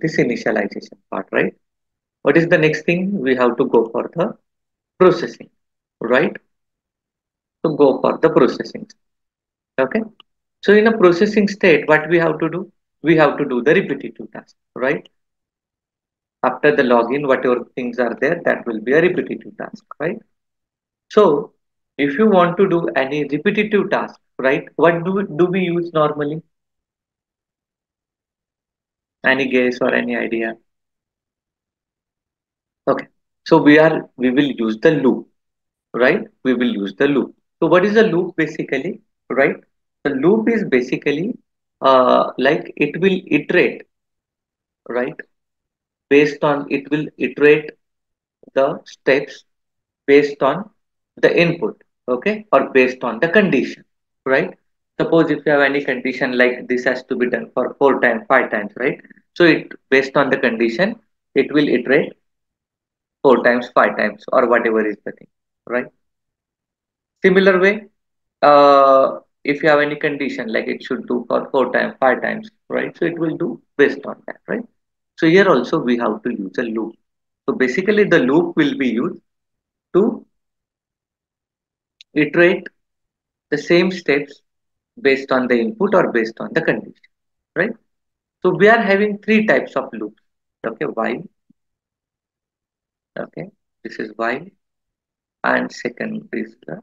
this initialization part, right? What is the next thing? We have to go for the processing, right? To go for the processing. Okay. So in a processing state, what we have to do? We have to do the repetitive task, right? After the login, whatever things are there, that will be a repetitive task, right? So if you want to do any repetitive task, right? What do, do we use normally? Any guess or any idea? Okay. So we are, we will use the loop, right? We will use the loop. So what is a loop basically, right? The loop is basically uh, like it will iterate, right? Based on, it will iterate the steps based on the input, okay? Or based on the condition, right? Suppose if you have any condition like this has to be done for four times, five times, right? So it based on the condition, it will iterate four times, five times, or whatever is the thing, right? Similar way, uh, if you have any condition like it should do for four times, five times, right? So it will do based on that, right? So here also we have to use a loop. So basically the loop will be used to iterate the same steps based on the input or based on the condition, right? So we are having three types of loops. Okay, while. Okay, this is while, and second is the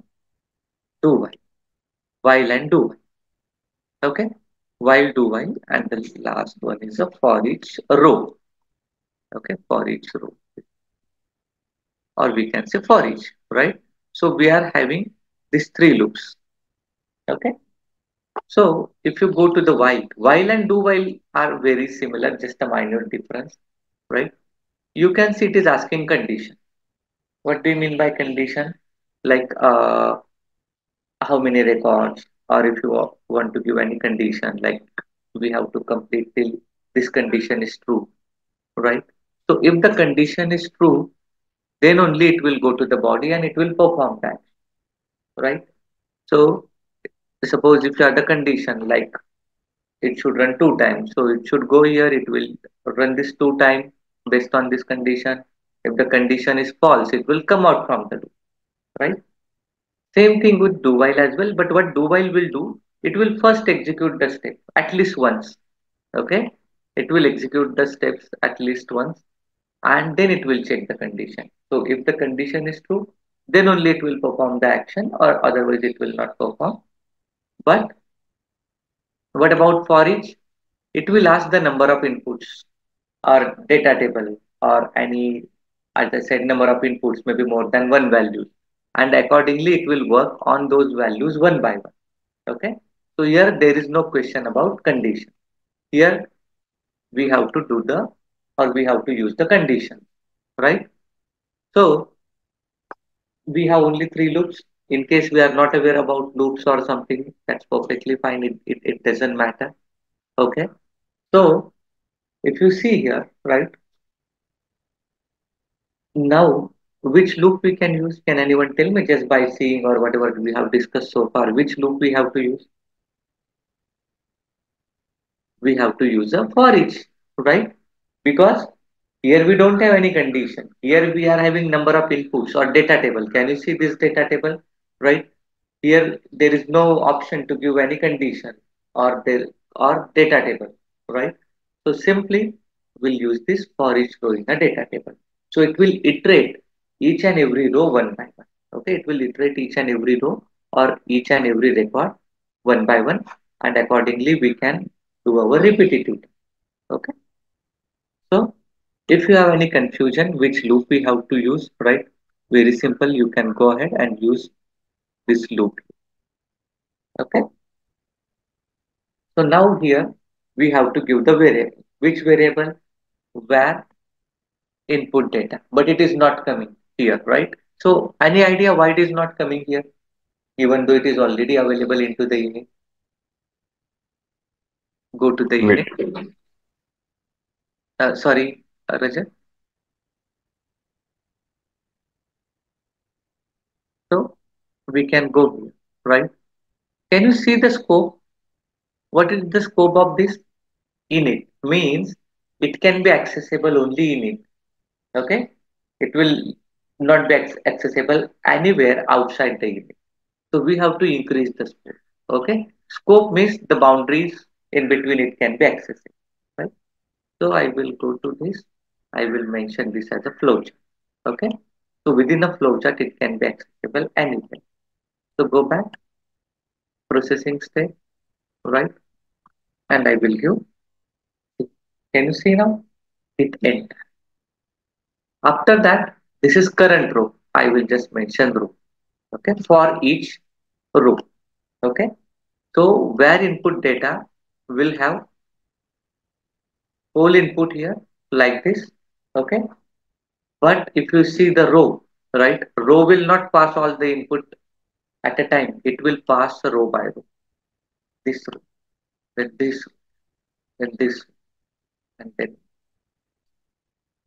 do while. While and do while. Okay, while do while, and the last one is a for each row. Okay, for each row, or we can say for each, right? So we are having these three loops. Okay. So if you go to the while, while and do while are very similar, just a minor difference, right? You can see it is asking condition. What do you mean by condition? Like uh, how many records, or if you want to give any condition, like we have to complete till this condition is true, right? So if the condition is true, then only it will go to the body and it will perform that, right? So suppose if you have the condition like it should run two times so it should go here it will run this two times based on this condition. If the condition is false it will come out from the loop right? Same thing with do while as well but what do while will do it will first execute the step at least once okay? It will execute the steps at least once and then it will check the condition. So if the condition is true then only it will perform the action or otherwise it will not perform but what about for each? It will ask the number of inputs or data table or any, as I said, number of inputs, maybe more than one value. And accordingly, it will work on those values one by one. Okay. So here there is no question about condition. Here we have to do the or we have to use the condition, right? So we have only three loops in case we are not aware about loops or something that's perfectly fine. It, it, it doesn't matter. Okay? So if you see here right? Now which loop we can use? Can anyone tell me just by seeing or whatever we have discussed so far which loop we have to use? We have to use a for each right? Because here we don't have any condition. Here we are having number of inputs or data table. Can you see this data table right? Here there is no option to give any condition or there or data table, right? So simply we'll use this for each row in a data table. So it will iterate each and every row one by one. Okay, it will iterate each and every row or each and every record one by one, and accordingly we can do our repetitive. Okay. So if you have any confusion which loop we have to use, right? Very simple, you can go ahead and use this loop. Okay. So now here we have to give the variable. Which variable? Where input data. But it is not coming here, right? So any idea why it is not coming here? Even though it is already available into the Init. Go to the Init. Uh, sorry, uh, Rajat. So we can go here, right? Can you see the scope? What is the scope of this? Init means it can be accessible only in it. Okay, it will not be accessible anywhere outside the Init. So we have to increase the scope. Okay, scope means the boundaries in between it can be accessible. Right. So I will go to this. I will mention this as a flowchart. Okay. So within a flowchart, it can be accessible anywhere. So go back, processing state, right? And I will give. Can you see now? Hit enter. After that, this is current row. I will just mention row. Okay, for each row. Okay, so where input data will have whole input here like this. Okay, but if you see the row, right, row will not pass all the input at a time. It will pass row by row. This row, then this, then this, and then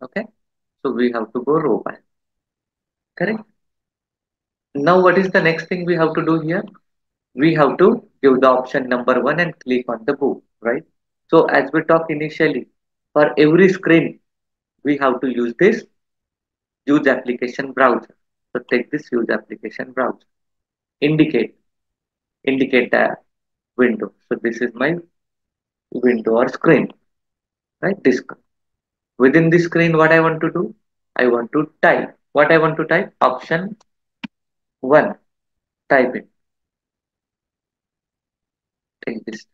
okay? So we have to go row by correct? Now what is the next thing we have to do here? We have to give the option number one and click on the go right? So as we talked initially for every screen we have to use this use application browser. So take this use application browser indicate indicate the window. So this is my window or screen right? This within this screen what I want to do? I want to type. What I want to type? Option 1 type it. Take this.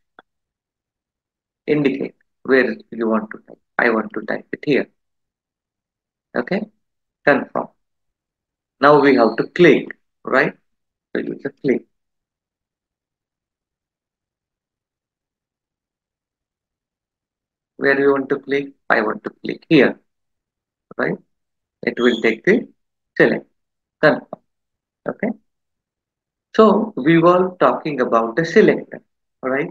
Indicate where you want to type. I want to type it here. Okay? Confirm. Now we have to click right click where you want to click? I want to click here. Right? It will take the select. Confirm. Okay? So we were talking about the selector right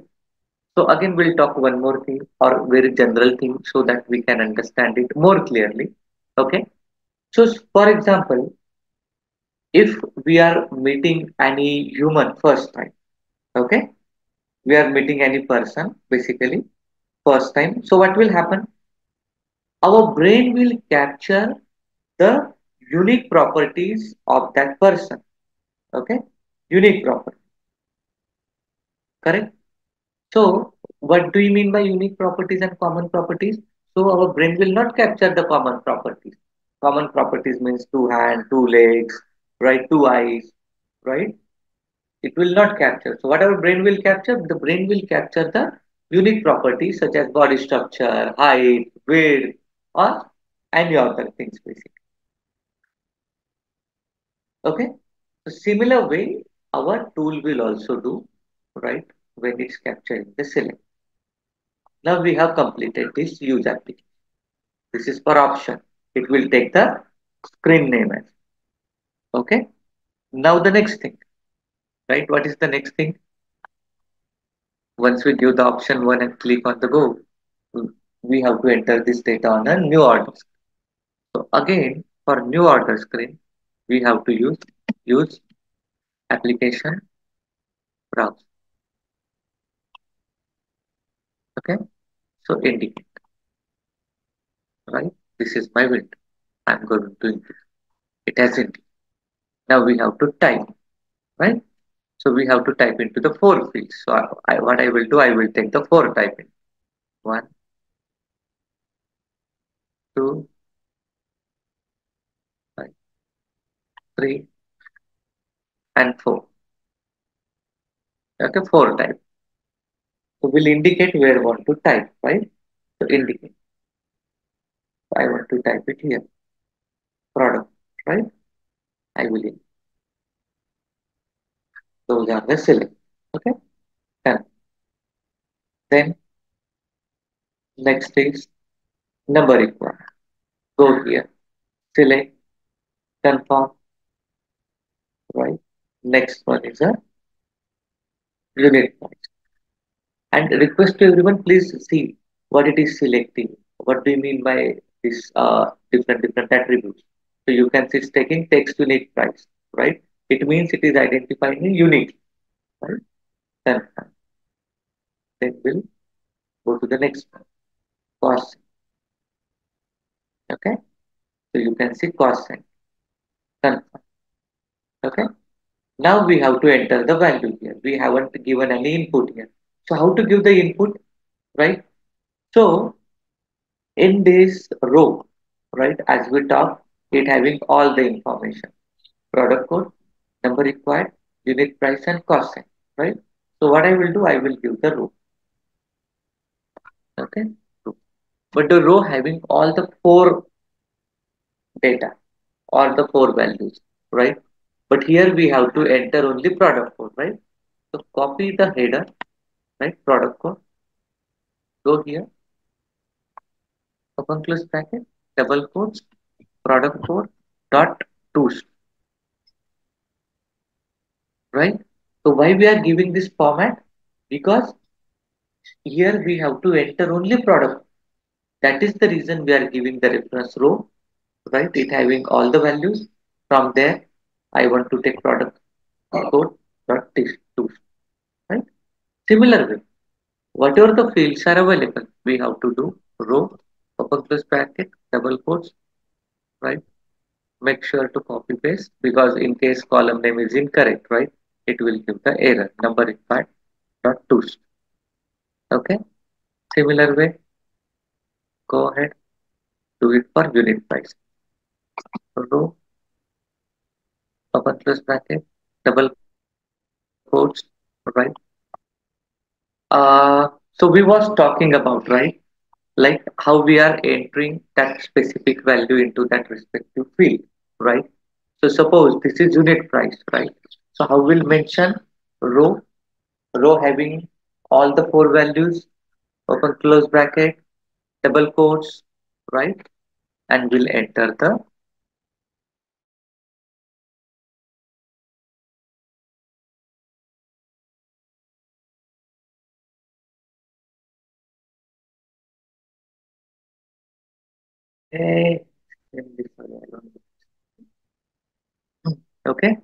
so again we'll talk one more thing or very general thing so that we can understand it more clearly. Okay? So for example if we are meeting any human first time okay we are meeting any person basically first time. So what will happen? Our brain will capture the unique properties of that person. Okay, unique property. Correct. So what do you mean by unique properties and common properties? So our brain will not capture the common properties. Common properties means two hands, two legs, right? Two eyes, right? It will not capture. So whatever brain will capture, the brain will capture the unique properties such as body structure, height, weight, or any other things basically. Okay, so similar way our tool will also do, right, when it's capturing the select. Now we have completed this use application. This is for option. It will take the screen name as. Okay. Now the next thing, right? What is the next thing? Once we give the option 1 and click on the go, we have to enter this data on a new order. So again, for new order screen, we have to use use application browse. Okay, so indicate. Right, this is my window. I'm going to. It has indicate. Now we have to type. Right, so we have to type into the four fields. So I, what I will do, I will take the four typing. One, two, three, and four. Okay, four type. So we'll indicate where I want to type, right? So indicate. I want to type it here. Product, right? I will indicate. Those are the select. Okay. Done. Then next is number required. Go here. Select. Confirm. Right. Next one is a unit price. And request to everyone, please see what it is selecting. What do you mean by this uh, different different attributes? So you can see it's taking text unit price, right? it means it is identifying a unique. Right? Then, then we'll go to the next one. Cost. Okay, so you can see cost center. Confirm. Okay, now we have to enter the value here. We haven't given any input here. So how to give the input, right? So in this row, right, as we talk, it having all the information, product code, number required, unit price and cost center, right? So what I will do, I will give the row. Okay, but the row having all the four data or the four values, right? But here we have to enter only product code, right? So copy the header, right? Product code. Go here, open close bracket, double quotes, product code dot tools, right? So why we are giving this format? Because here we have to enter only product. That is the reason we are giving the reference row, right? It having all the values. From there, I want to take product code dot tools, right? Similar way, whatever the fields are available, we have to do row, open close bracket, double quotes, right? Make sure to copy paste because in case column name is incorrect, right? It will give the error number required dot tools. Okay. Similar way, go ahead, do it for unit price. Row, open close bracket, double quotes, right? Uh, so we was talking about, right? Like how we are entering that specific value into that respective field, right? So suppose this is unit price, right? So how we'll mention row, row having all the four values, open close bracket, double quotes, right? And we'll enter the okay.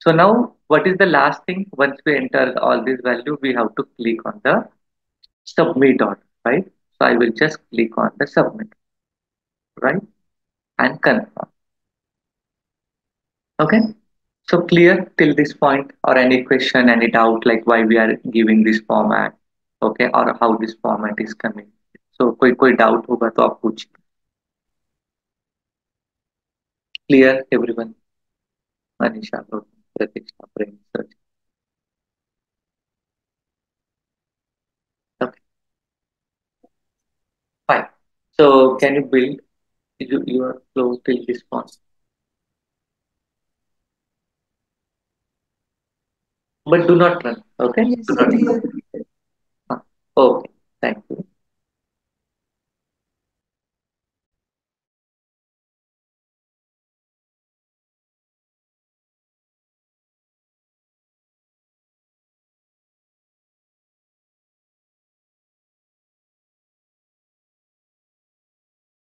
So now what is the last thing? Once we enter all these value, we have to click on the submit on, right? So I will just click on the submit, right? And confirm. Okay. So clear till this point or any question, any doubt like why we are giving this format, okay, or how this format is coming. So कोई कोई doubt होगा तो आप पूछिए. Clear everyone. Manisha, Pratiksha, Prem, Sach. Okay. Fine. So can you build you, your flow till this point? But do not run. Okay. Yes, do not run. Ah, okay.